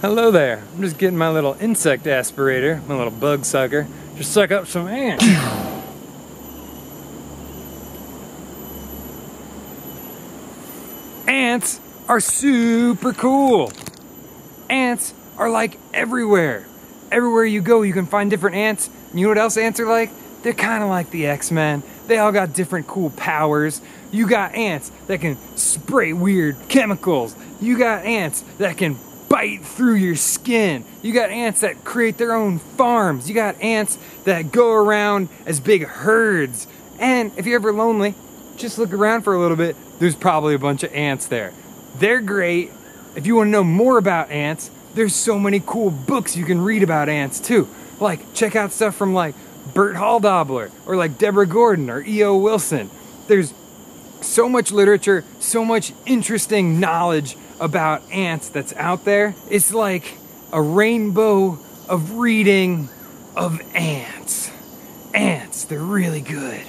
Hello there. I'm just getting my little insect aspirator, my little bug sucker, to suck up some ants. ants are super cool. Ants are like everywhere. Everywhere you go, you can find different ants. You know what else ants are like? They're kind of like the X-Men. They all got different cool powers. You got ants that can spray weird chemicals. You got ants that can bite through your skin. You got ants that create their own farms. You got ants that go around as big herds. And if you're ever lonely, just look around for a little bit. There's probably a bunch of ants there. They're great. If you want to know more about ants, there's so many cool books you can read about ants too. Like, check out stuff from like Bert Hölldobler or like Deborah Gordon or E.O. Wilson. There's so much literature, so much interesting knowledge about ants that's out there. It's like a rainbow of reading of ants. Ants, they're really good.